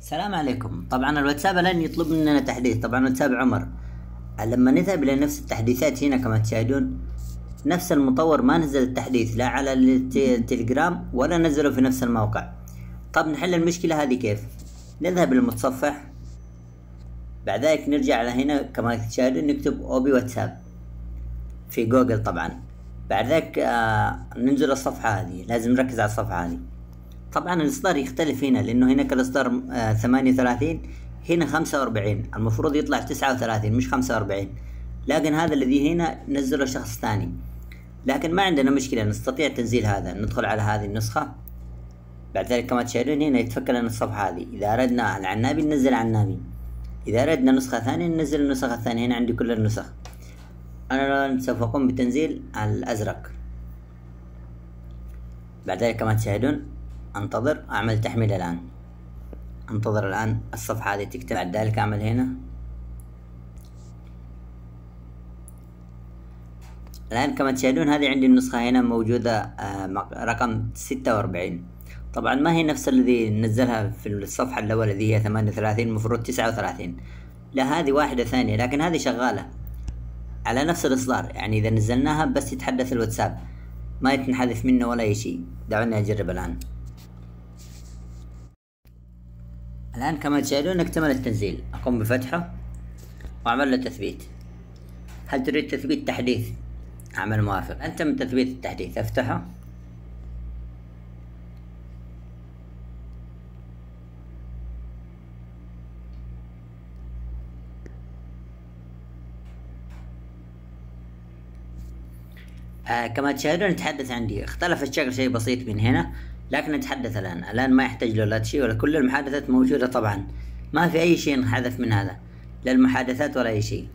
السلام عليكم. طبعا الواتساب الآن يطلب مننا تحديث. طبعا واتساب عمر. لما نذهب إلى نفس التحديثات هنا كما تشاهدون نفس المطور ما نزل التحديث لا على الت- التليجرام ولا نزله في نفس الموقع. طب نحل المشكلة هذه كيف؟ نذهب للمتصفح بعد ذلك نرجع على هنا كما تشاهدون نكتب أوبي واتساب في جوجل طبعا. بعد ذلك آه ننزل الصفحة هذه. لازم نركز على الصفحة هذه. طبعا الإصدار يختلف هنا لأنه هناك الإصدار آه 38 هنا 45 المفروض يطلع 39 مش 45 لكن هذا الذي هنا نزله شخص ثاني. لكن ما عندنا مشكلة نستطيع تنزيل هذا ندخل على هذه النسخة. بعد ذلك كما تشاهدون هنا يتفك لنا الصفحة هذه. إذا أردنا العنابي ننزل عنابي. إذا أردنا نسخة ثانية ننزل النسخة الثانية. هنا عندي كل النسخ. أنا الآن سوف أقوم بتنزيل الأزرق. بعد ذلك كما تشاهدون انتظر اعمل تحميل الان. انتظر الان الصفحة هذه تكتب بعد ذلك اعمل هنا. الان كما تشاهدون هذه عندي النسخة هنا موجودة آه، رقم ستة وأربعين. طبعا ما هي نفس الذي نزلها في الصفحة الأولى الذي هي ثمانية وثلاثين المفروض تسعة وثلاثين. لا هذه واحدة ثانية لكن هذه شغالة. على نفس الإصدار يعني إذا نزلناها بس يتحدث الواتساب. ما يتنحذف منه ولا أي شيء. دعوني اجرب الآن. الآن كما تشاهدون اكتمل التنزيل. أقوم بفتحه وأعمل له تثبيت. هل تريد تثبيت تحديث؟ أعمل موافق. أنت من تثبيت التحديث. أفتحه. آه كما تشاهدون نتحدث عندي. اختلف الشكل شيء بسيط من هنا. لكن نتحدث الآن. الآن ما يحتاج له لا شيء ولا كل المحادثات موجودة طبعا. ما في أي شيء انحذف من هذا. لا المحادثات ولا أي شيء.